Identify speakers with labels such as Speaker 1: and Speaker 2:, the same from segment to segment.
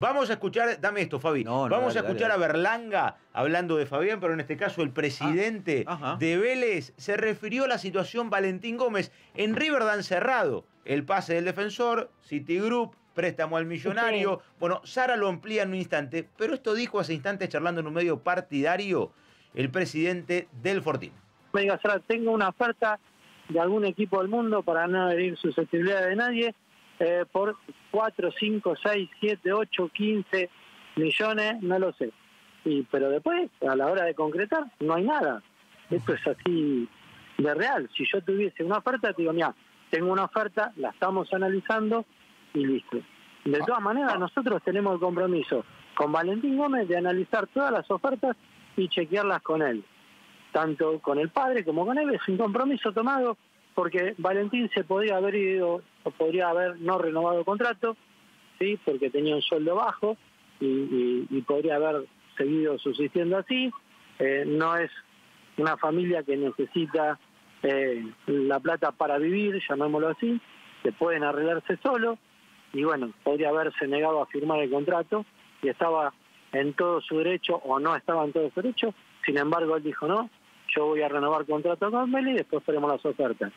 Speaker 1: Vamos a escuchar, dame esto, Fabi.
Speaker 2: No, no,
Speaker 1: Vamos
Speaker 2: dale,
Speaker 1: a escuchar
Speaker 2: dale,
Speaker 1: a Berlanga hablando de Fabián, pero en este caso el presidente
Speaker 2: Ah,
Speaker 1: de Vélez se refirió a la situación Valentín Gómez. En River dan cerrado el pase del defensor, Citigroup, préstamo al millonario. Bueno, Sara lo amplía en un instante, pero esto dijo hace instantes charlando en un medio partidario el presidente del Fortín.
Speaker 3: me diga, Sara, tengo una oferta de algún equipo del mundo para no herir susceptibilidad de nadie eh, por 4, 5, 6, 7, 8, 15 millones, no lo sé. Y, pero después, a la hora de concretar, no hay nada. Esto es así de real. Si yo tuviese una oferta, te digo, mira, tengo una oferta, la estamos analizando y listo. De todas maneras, nosotros tenemos el compromiso con Valentín Gómez de analizar todas las ofertas y chequearlas con él tanto con el padre como con él, es un compromiso tomado porque Valentín se podría haber ido podría haber no renovado contrato, sí, porque tenía un sueldo bajo y, podría haber seguido subsistiendo así. Eh, no es una familia que necesita eh, la plata para vivir, llamémoslo así, que pueden arreglarse solo y bueno, podría haberse negado a firmar el contrato y estaba en todo su derecho o no estaba en todo su derecho, sin embargo él dijo no, yo voy a renovar contrato con Meli y después veremos las ofertas.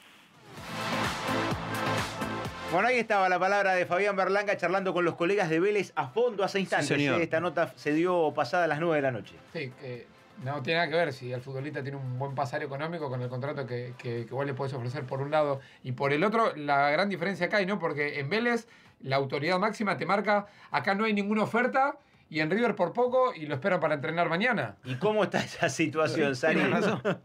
Speaker 1: Bueno, ahí estaba la palabra de Fabián Berlanga charlando con los colegas de Vélez a fondo hace instantes.
Speaker 2: señor.
Speaker 1: ¿eh? Esta nota se dio pasada a las 9 de la noche.
Speaker 4: Sí, eh, no tiene nada que ver si el futbolista tiene un buen pasario económico con el contrato que, que, que vos le podés ofrecer por un lado y por el otro, la gran diferencia acá, y no porque en Vélez la autoridad máxima te marca, acá no hay ninguna oferta y en River por poco y lo esperan para entrenar mañana.
Speaker 1: ¿Y cómo está esa situación, Sari?
Speaker 4: Razón.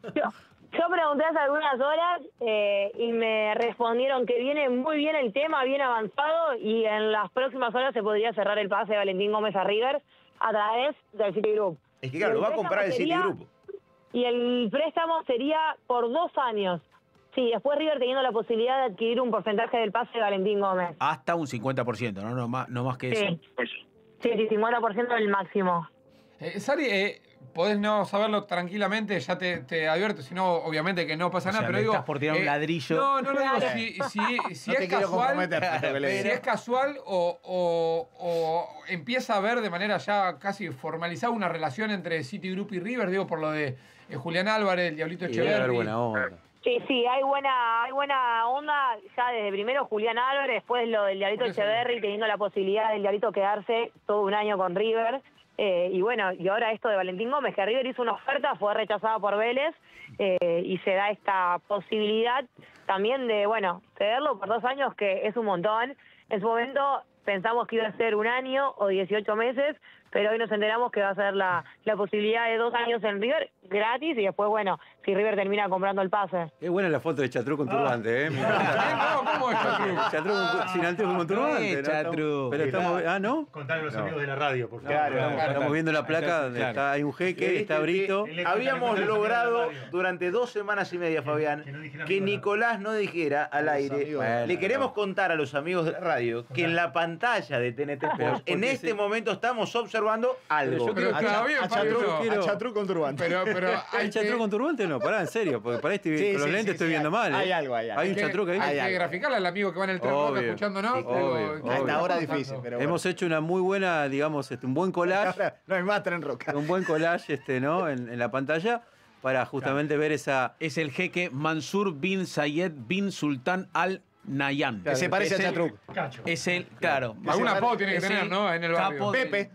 Speaker 5: Yo, pregunté hace algunas horas eh, y me respondieron que viene muy bien el tema, bien avanzado y en las próximas horas se podría cerrar el pase de Valentín Gómez a River a través del Citigroup.
Speaker 1: Es que claro, lo va a comprar el
Speaker 5: sería-
Speaker 1: Citigroup.
Speaker 5: Y el préstamo sería por dos años. Sí, después River teniendo la posibilidad de adquirir un porcentaje del pase de Valentín Gómez.
Speaker 2: Hasta un 50%, ¿no? No, más, no más que eso.
Speaker 5: Sí, sí, sí, 50% del máximo.
Speaker 4: Eh, Sari, eh, podés no saberlo tranquilamente, ya te, te advierto, si no, obviamente que no pasa
Speaker 2: O sea,
Speaker 4: nada, pero
Speaker 2: me
Speaker 4: digo... eh,
Speaker 2: estás por tirar un ladrillo.
Speaker 4: No, no, no, digo, si, si, si
Speaker 6: No
Speaker 4: es casual, si es casual o, o- o empieza a haber de manera ya casi formalizada una relación entre Citigroup y River, digo, por lo de eh, Julián Álvarez, el Diablito Echeverri.
Speaker 2: buena onda.
Speaker 5: Sí, sí, hay buena, hay buena onda ya desde primero Julián Álvarez, después lo del Diablito. Echeverry teniendo la posibilidad del Diablito quedarse todo un año con River. Eh, y bueno, y ahora esto de Valentín Gómez, que River hizo una oferta, fue rechazada por Vélez eh, y se da esta posibilidad también de, bueno, cederlo por dos años, que es un montón. En su momento pensamos que iba a ser un año o 18 meses, pero hoy nos enteramos que va a ser la, la posibilidad de dos años en River gratis y después, bueno, si River termina comprando el pase.
Speaker 2: Qué buena la foto de Chatru con turbante, ¿eh? Encanta.
Speaker 4: ¿cómo, cómo es Chatru?
Speaker 2: Chatru con- sin anteojos con turbante. Eh, ¿no? Chatru. Pero estamos. Ah, ¿no?
Speaker 7: Contarle a los
Speaker 2: No.
Speaker 7: amigos de la radio, por favor.
Speaker 1: Claro,
Speaker 2: Estamos,
Speaker 4: claro,
Speaker 2: estamos viendo la placa,
Speaker 4: Claro.
Speaker 2: donde está, hay un jeque,
Speaker 1: Que
Speaker 2: está Brito.
Speaker 1: Habíamos logrado durante dos semanas y media, Fabián,
Speaker 7: que no
Speaker 1: que
Speaker 7: Nicolás.
Speaker 1: No dijera al aire.
Speaker 2: Bueno,
Speaker 1: Le queremos
Speaker 2: no.
Speaker 1: contar a los amigos de la radio que en la pantalla de TNT Sports, en este
Speaker 2: sí.
Speaker 1: momento estamos observando algo.
Speaker 2: yo creo que-
Speaker 4: está bien,
Speaker 6: a. Chatru, a Chatru con turbante.
Speaker 4: Pero, pero hay
Speaker 2: ¿Hay Chatru
Speaker 4: que,
Speaker 2: con turbante o no? Pará, en serio, porque para este
Speaker 6: Sí,
Speaker 2: con los
Speaker 6: sí,
Speaker 2: lentes
Speaker 6: sí,
Speaker 2: estoy
Speaker 6: sí,
Speaker 2: viendo
Speaker 6: hay-
Speaker 2: mal. ¿eh?
Speaker 6: hay algo, hay algo.
Speaker 2: Hay un
Speaker 4: que-
Speaker 2: Chatru que
Speaker 4: hay
Speaker 2: hay.
Speaker 4: que graficarle al amigo que va en el tren escuchándonos.
Speaker 2: Sí,
Speaker 4: digo,
Speaker 2: obvio,
Speaker 4: ¿qué
Speaker 2: obvio.
Speaker 6: Hasta ahora
Speaker 4: está
Speaker 6: difícil,
Speaker 4: pasando?
Speaker 6: pero bueno.
Speaker 2: Hemos hecho una muy buena, digamos, este, un buen collage.
Speaker 6: No hay más tren roca.
Speaker 2: un buen collage este, ¿no? en, en la pantalla para justamente ver esa.
Speaker 8: es el jeque Mansur bin Zayed bin Sultan al Nayan.
Speaker 6: Que se parece a
Speaker 8: el-
Speaker 6: Chatru.
Speaker 7: Cacho.
Speaker 8: Es el, claro.
Speaker 4: Algún apodo tiene que tener,
Speaker 8: el
Speaker 4: ¿no? En el barrio.
Speaker 8: capo de-
Speaker 6: Pepe.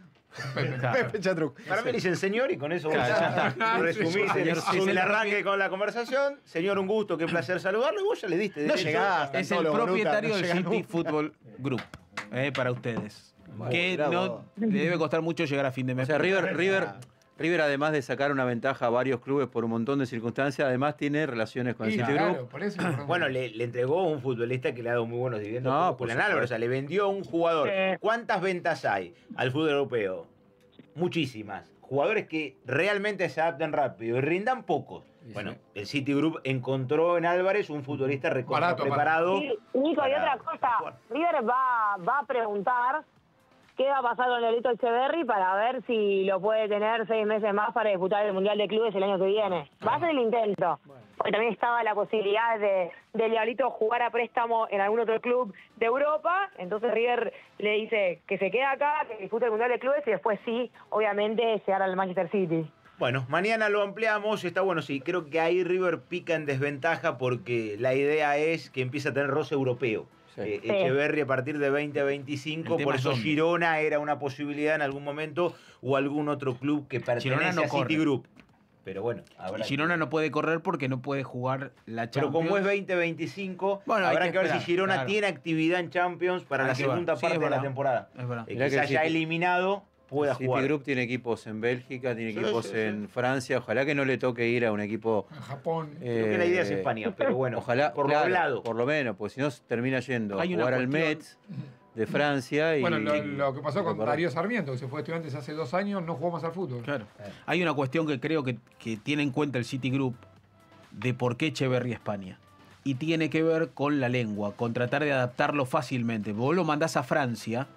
Speaker 4: Pepe.
Speaker 6: Pepe Chatru.
Speaker 1: Para mí le dicen señor y con eso vos ya resumís el, el arranque con la conversación. Señor, un gusto, qué placer saludarlo. Y vos ya le diste.
Speaker 6: No llegás.
Speaker 8: Es el propietario del City. Football Group. eh, para ustedes. que no le debe costar mucho llegar a fin de
Speaker 2: O
Speaker 8: mes.
Speaker 2: sea, River, River, River, además de sacar una ventaja a varios clubes por un montón de circunstancias, además tiene relaciones con el
Speaker 4: Sí, claro, por eso.
Speaker 1: Bueno, le, le entregó un futbolista que le ha dado muy buenos dividendos.
Speaker 2: No, por.
Speaker 1: Álvarez. O sea, le vendió a un jugador.
Speaker 5: Sí.
Speaker 1: ¿Cuántas ventas hay al fútbol europeo? Muchísimas. Jugadores que realmente se adapten rápido y rindan pocos.
Speaker 4: Sí,
Speaker 1: Bueno,
Speaker 4: sí.
Speaker 1: el Citigroup encontró en Álvarez un futbolista recontra
Speaker 4: Barato,
Speaker 1: preparado.
Speaker 5: Sí, Nico, y
Speaker 1: para
Speaker 5: otra cosa. River va, va a preguntar qué va a pasar con Leolito Echeverry para ver si lo puede tener seis meses más para disputar el Mundial de Clubes el año que viene. Va a ser el intento. Porque también estaba la posibilidad de, de Leolito jugar a préstamo en algún otro club de Europa. Entonces River le dice que se quede acá, que disfrute el Mundial de Clubes y después sí, obviamente, llegar al Manchester City.
Speaker 1: Bueno, mañana lo ampliamos. Está bueno, sí. Creo que ahí River pica en desventaja porque la idea es que empiece a tener roce europeo.
Speaker 2: Sí.
Speaker 1: Eh. Echeverri a partir de
Speaker 8: El
Speaker 1: 2025,
Speaker 8: tema
Speaker 1: por
Speaker 8: es
Speaker 1: eso. Girona era una posibilidad en algún momento o algún otro club que pertenece
Speaker 8: no
Speaker 1: a
Speaker 8: corre.
Speaker 1: Citigroup. Pero bueno, habrá
Speaker 8: Y Girona no puede correr porque no puede jugar la
Speaker 1: Pero
Speaker 8: Champions.
Speaker 1: como es 2025,
Speaker 8: Bueno, hay
Speaker 1: habrá
Speaker 8: que
Speaker 1: que, ver
Speaker 8: esperar,
Speaker 1: si Girona
Speaker 8: claro.
Speaker 1: tiene actividad en Champions para
Speaker 8: Hay
Speaker 1: la
Speaker 8: ver.
Speaker 1: segunda
Speaker 8: Sí,
Speaker 1: parte
Speaker 8: es
Speaker 1: de la temporada.
Speaker 8: Es.
Speaker 1: Eh, quizás
Speaker 2: sí.
Speaker 1: ya eliminado pueda
Speaker 2: City
Speaker 1: jugar.
Speaker 2: Group tiene equipos en Bélgica, tiene
Speaker 1: Sí,
Speaker 2: equipos
Speaker 1: sí, sí.
Speaker 2: en Francia. Ojalá que no le toque ir a un equipo.
Speaker 4: En Japón.
Speaker 1: Creo que la idea es
Speaker 2: eh,
Speaker 1: España, pero bueno,
Speaker 2: Ojalá,
Speaker 1: por
Speaker 2: claro,
Speaker 1: lo hablado.
Speaker 2: Por lo menos, porque si no termina yendo
Speaker 8: Hay
Speaker 2: a
Speaker 8: una
Speaker 2: jugar al
Speaker 8: cuestión-
Speaker 2: Mets de Francia. Y,
Speaker 4: Bueno, lo, lo que pasó con. Darío Sarmiento, que se fue estudiantes hace dos años, no jugó más al fútbol.
Speaker 8: Claro.
Speaker 1: Eh.
Speaker 8: Hay una cuestión que creo que, que tiene en cuenta el Citigroup de por qué Echeverry a España. Y tiene que ver con la lengua, con tratar de adaptarlo fácilmente. Vos lo mandás a Francia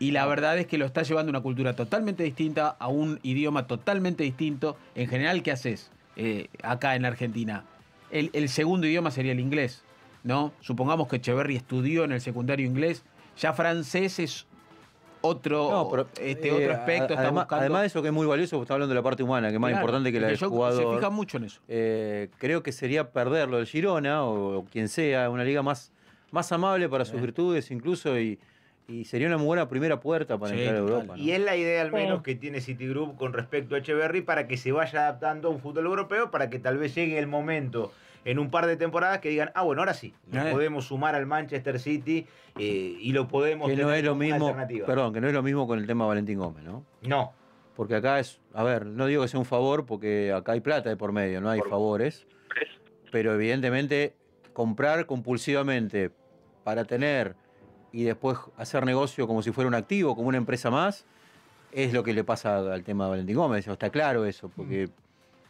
Speaker 8: y la verdad es que lo está llevando a una cultura totalmente distinta, a un idioma totalmente distinto. En general, ¿qué haces eh, acá en Argentina? El, el segundo idioma sería el inglés, ¿no? Supongamos que Echeverry estudió en el secundario inglés. Ya francés es otro,
Speaker 2: No, pero,
Speaker 8: este,
Speaker 2: eh,
Speaker 8: otro aspecto. está
Speaker 2: además,
Speaker 8: buscando-
Speaker 2: además de eso que es muy valioso, porque está hablando de la parte humana, que es más
Speaker 8: Claro,
Speaker 2: importante que la del
Speaker 8: yo-
Speaker 2: jugador.
Speaker 8: Se fija mucho en eso.
Speaker 2: Eh, creo que sería perderlo del Girona o, quien sea, una liga más, más amable para sus virtudes incluso y, y sería una muy buena primera puerta para
Speaker 8: Sí,
Speaker 2: entrar a. Europa. ¿no?
Speaker 1: Y es la idea al
Speaker 5: Sí.
Speaker 1: menos que tiene Citigroup con respecto a Echeverry para que se vaya adaptando a un fútbol europeo, para que tal vez llegue el momento en un par de temporadas que digan, ah, bueno, ahora sí, lo
Speaker 8: Eh.
Speaker 1: podemos sumar al Manchester City eh, y lo podemos
Speaker 2: que no
Speaker 1: tener
Speaker 2: es lo mismo,
Speaker 1: alternativa.
Speaker 2: perdón, que no es lo mismo con el tema Valentín Gómez, ¿no?
Speaker 1: No,
Speaker 2: Porque acá es, a ver, no digo que sea un favor, porque acá hay plata de por medio, no hay favores. Pero evidentemente, comprar compulsivamente para tener y después hacer negocio como si fuera un activo, como una empresa más, es lo que le pasa al tema de Valentín Gómez. Está claro eso, porque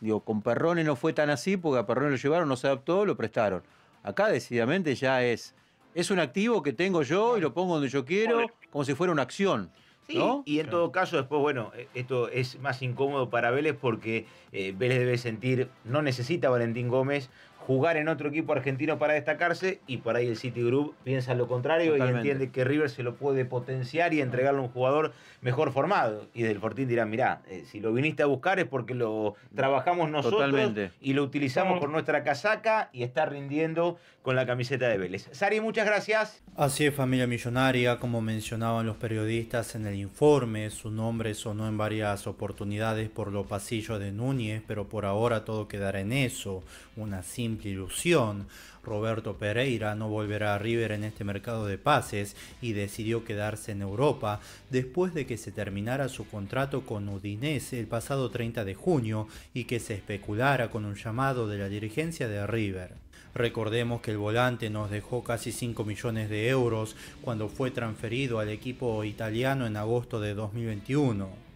Speaker 2: digo, con Perrone no fue tan así, porque a Perrone lo llevaron, no se adaptó, lo prestaron. Acá decididamente ya es, es un activo que tengo yo y lo pongo donde yo quiero, como si fuera una acción.
Speaker 1: Sí,
Speaker 2: ¿no?
Speaker 1: y en todo caso, después, bueno, eh, esto es más incómodo para Vélez porque eh, Vélez debe sentir, no necesita a Valentín Gómez jugar en otro equipo argentino para destacarse y por ahí el Citigroup piensa lo contrario
Speaker 2: Totalmente.
Speaker 1: y entiende que River se lo puede potenciar y entregarle a un jugador mejor formado. Y del Fortín dirá, mirá, eh, si lo viniste a buscar es porque lo trabajamos nosotros
Speaker 2: Totalmente.
Speaker 1: y lo utilizamos con nuestra casaca y está rindiendo con la camiseta de Vélez. Sari, muchas gracias.
Speaker 7: Así es, familia millonaria, como mencionaban los periodistas en el informe, su nombre sonó en varias oportunidades por los pasillos de Núñez, pero por ahora todo quedará en eso, una simple ilusión. Roberto Pereira no volverá a River en este mercado de pases y decidió quedarse en Europa después de que se terminara su contrato con Udinese el pasado 30 de junio y que se especulara con un llamado de la dirigencia de River. Recordemos que el volante nos dejó casi 5 millones de euros cuando fue transferido al equipo italiano en agosto de 2021.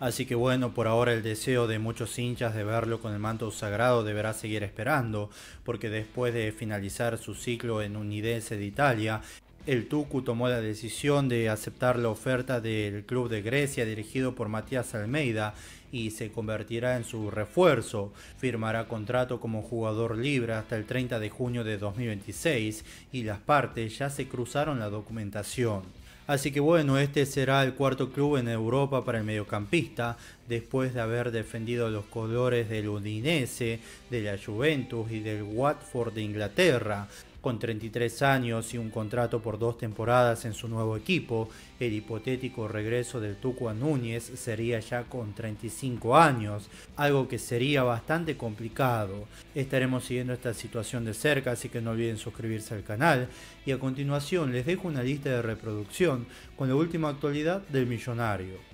Speaker 7: Así que bueno, por ahora el deseo de muchos hinchas de verlo con el manto sagrado deberá seguir esperando, porque después de finalizar su ciclo en Unidense de Italia, el Tucu tomó la decisión de aceptar la oferta del club de Grecia dirigido por Matías Almeida y se convertirá en su refuerzo. Firmará contrato como jugador libre hasta el 30 de junio de 2026 y las partes ya se cruzaron la documentación. Así que bueno, este será el cuarto club en Europa para el mediocampista, después de haber defendido los colores del Udinese, de la Juventus y del Watford de Inglaterra. Con 33 años y un contrato por dos temporadas en su nuevo equipo, el hipotético regreso del Tucu a Núñez sería ya con 35 años, algo que sería bastante complicado. Estaremos siguiendo esta situación de cerca, así que no olviden suscribirse al canal. Y a continuación les dejo una lista de reproducción con la última actualidad del millonario.